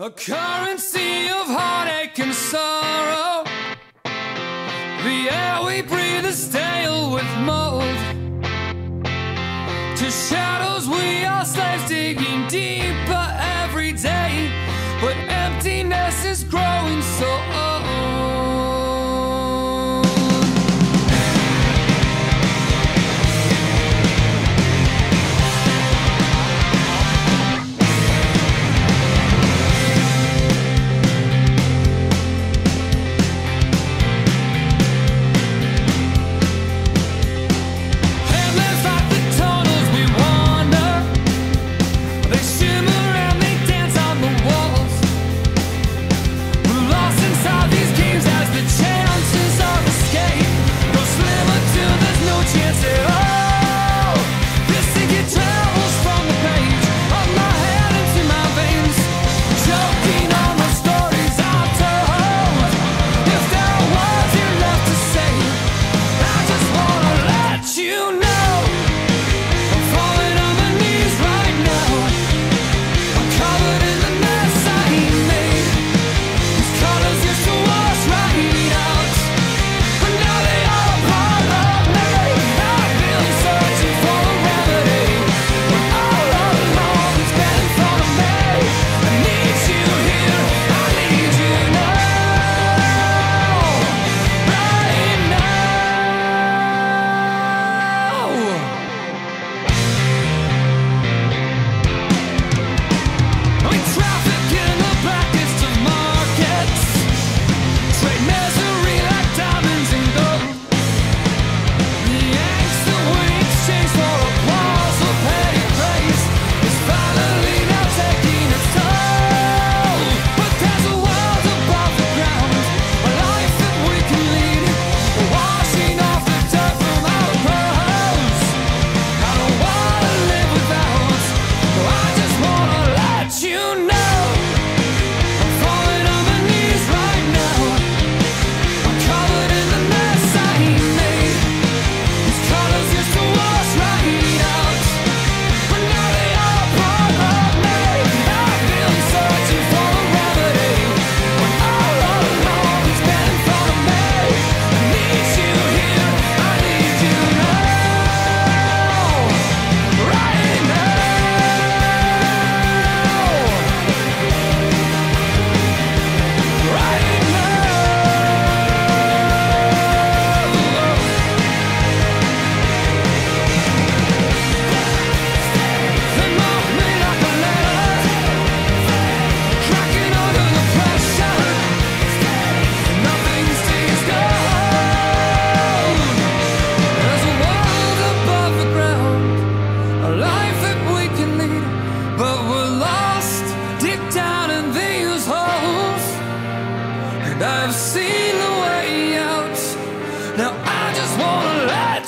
A currency of heartache and sorrow. The air we breathe is stale with mold. To shout.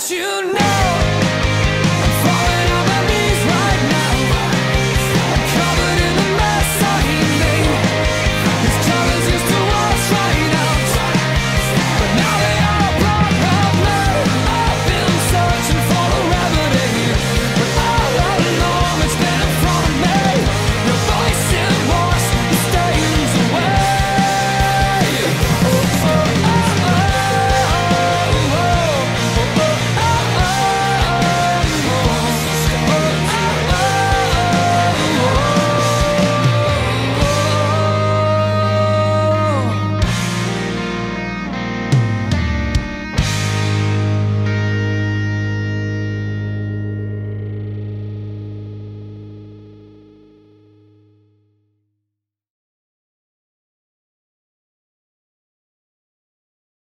you know